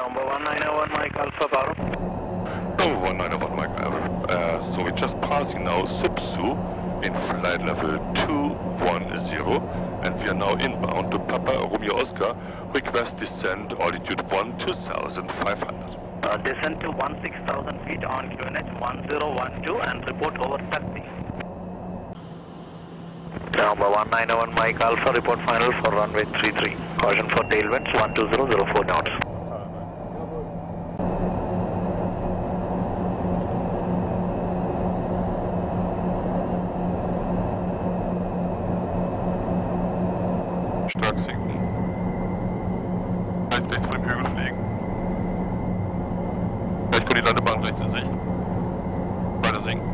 Number 1901 Mike Alpha Power. Number 191 Mike Alpha. Uh, so we're just passing now Sipsu in flight level 210 and we are now inbound to Papa Romeo Oscar. Request descent altitude 12500. Uh, descend to 16,000 feet on QNH 1012 and report over taxi. Number 1901 Mike Alpha, report final for runway 33. Caution for tailwinds 12004 knots. Stark sinken. Gleich rechts von dem Hügel fliegen. Gleich kommt die Landebahn rechts in Sicht. Weiter sinken.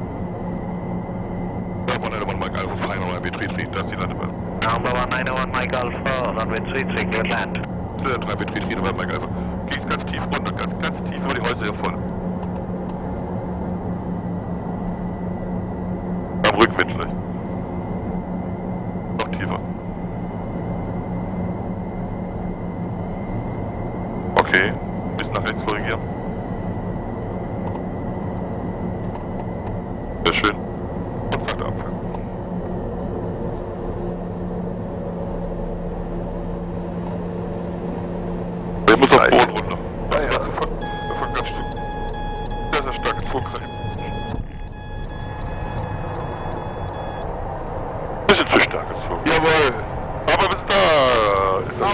Number 191 Mike Alpha, final runway 33, das ist die Landebahn. Number 1901 Mike Alpha, runway 33, clear land. Der 3 Betrieb hier dabei, Mike Alpha. Gehst ganz tief runter, ganz, ganz tief über die Häuser hier voll.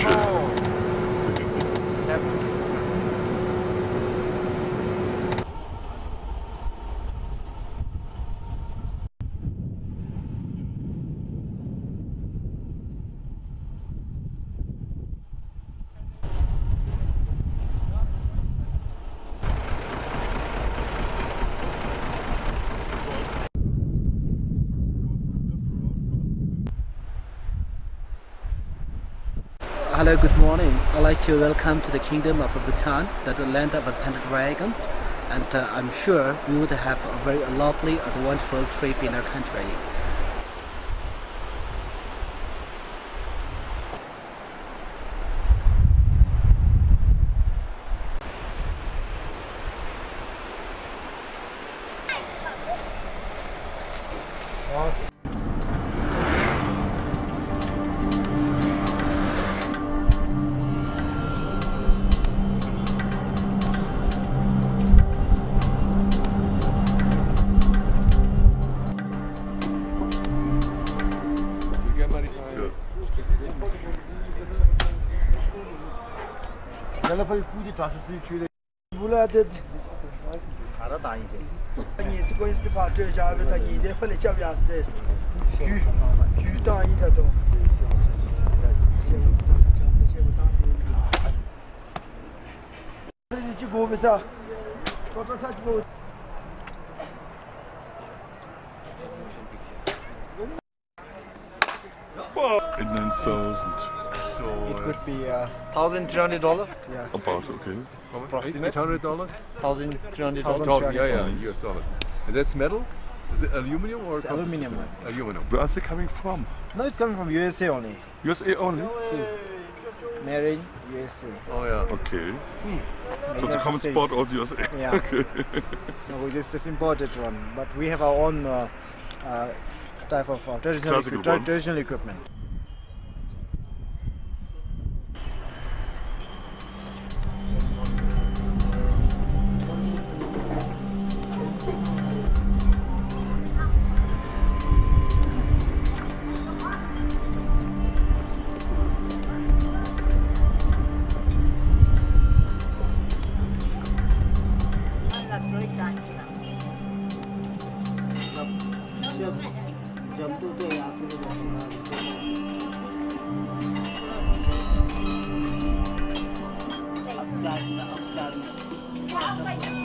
Da. To welcome to the Kingdom of Bhutan, that the land of the Thunder Dragon, and uh, I'm sure we would have a very lovely and wonderful trip in our country. poi qui di taşı suyu şöyle. Bula dedi. Kara da iyiydi. Niyesi koyun istifa atıyor şahı ta giydi. Öyle çav yazdı. Kü, kü da iyi dedi o. Çi gobesa. Total saç bu. Edmund Sosens. So it could uh, be uh, thousand three hundred dollars. Yeah. About okay. Approximately. Eight hundred dollars. Thousand three hundred dollars. Yeah, yeah, US dollars. And that's metal. Is it aluminum or? It's aluminum. Aluminum. Where is it coming from? No, it's coming from USA only. USA only. See. Mary, USA. Oh yeah. Okay. Hmm. So the common spot all the USA. Yeah. okay. no, we just, just imported one, but we have our own uh, uh, type of uh, traditional, equi traditional equipment. Thank you.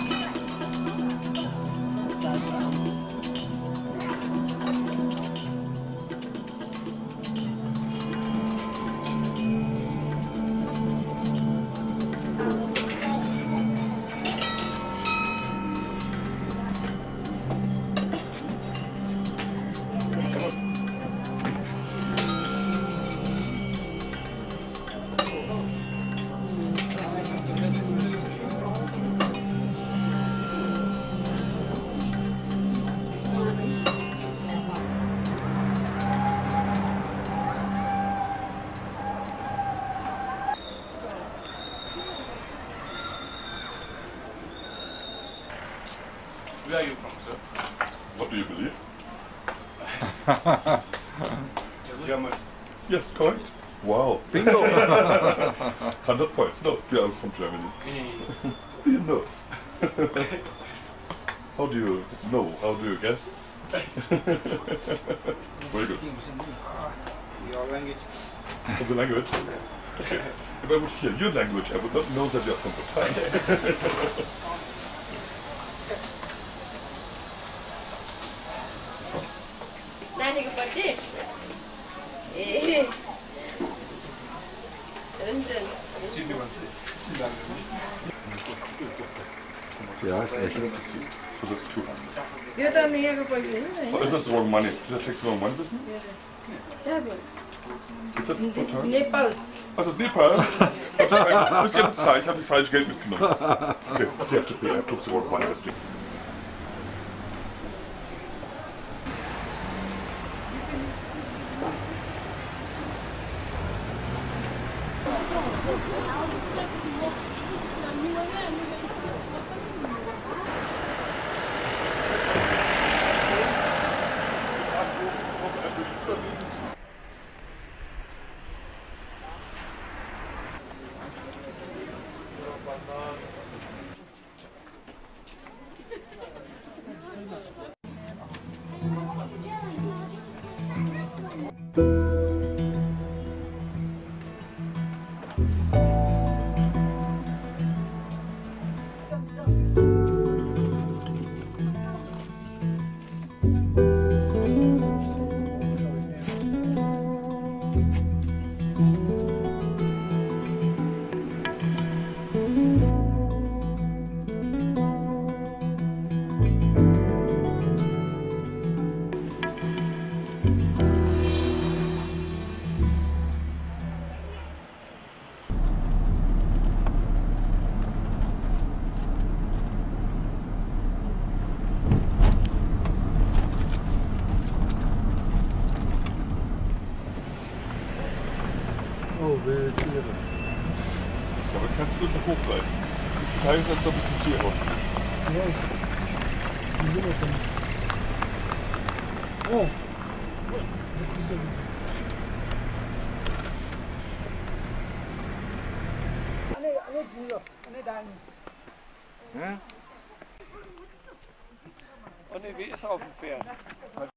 Are you from, sir? What do you believe? German. Yes, correct. Wow. Bingo. 100 points. No, we are from Germany. Eh. you know. How do you know? How do you guess? Very good. Your language. Of the language? Okay. If I would hear your language, I would not know that you are from Bhutan. Oh, is that the wrong money? Is that takes the wrong money with me? Daar goed. Is that Dit is? Nepal. Das ist Nepal? Ich habe falsch Geld mitgenommen. Okay, Sie have to pay, I took the wrong money with me. Und wie ist auf dem Pferd?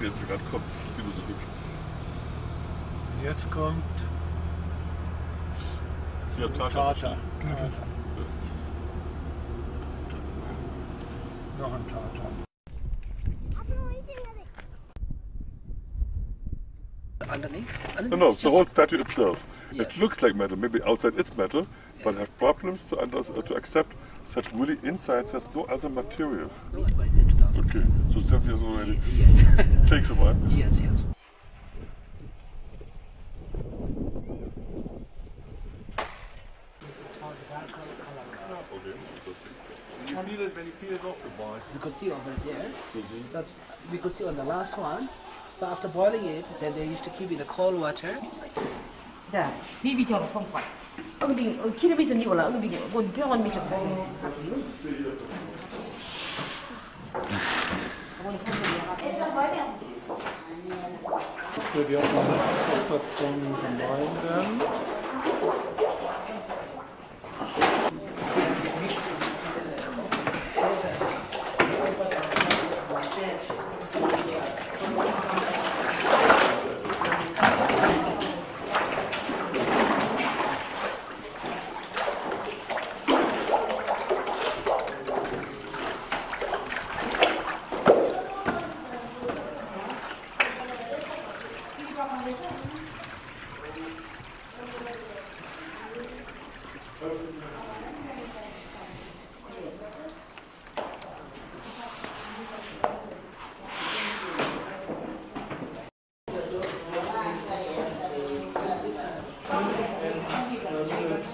Von dem jetzt gerade kommt, wieder zurück. Jetzt kommt Hier, Tata. Tata. Noch ein Tata. Underneath? Underneath no, is the whole statue itself. Yeah. It looks like metal. Maybe outside it's metal, but have problems to under, uh, to accept that really inside there's no other material. No, I wait it down. Okay, so sind wir so ready. Yes. Takes a while. yes, yes. Okay, so When you peel it, when you peel it off the bone, We could see over there. That we could see on the last one. So after boiling it, then they used to keep it in the cold water. 자, 비비처럼 손발. 어그비, 어, 키로미터 니 올라, 어그비, 그 병원 미쳐. Wird ja auch noch davon gemein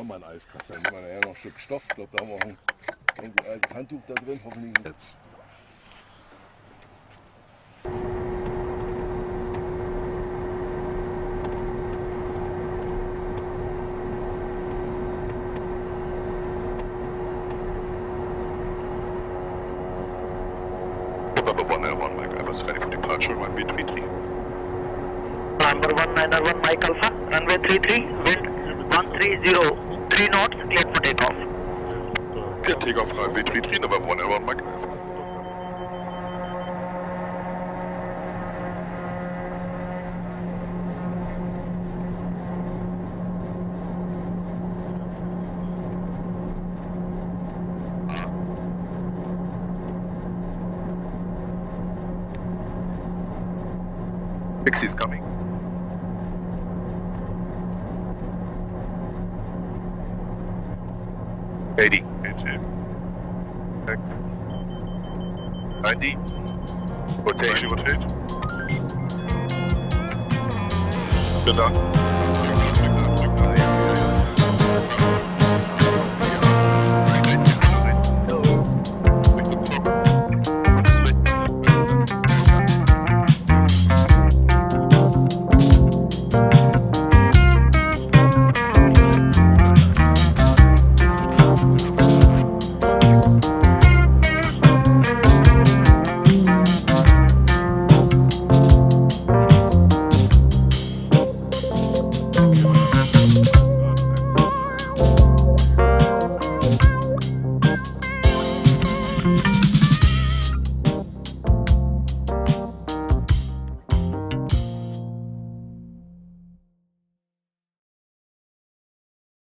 War mal ein Eiskratzer. Nehmen wir nachher noch ein Stück Stoff. Ich glaube, da haben wir auch ein, ein altes Handtuch da drin. Hoffentlich jetzt. Number 191, Mike Evans, ready for departure, runway 33. Number 191 Mike Alpha, runway 33, wind 130, 3 knots, cleared for takeoff. Yeah, take off runway 33, number 191, Mike Evans. Pixie's coming. Eighty. Eighty. Correct. Ninety. Rotation. Rotate. Good done.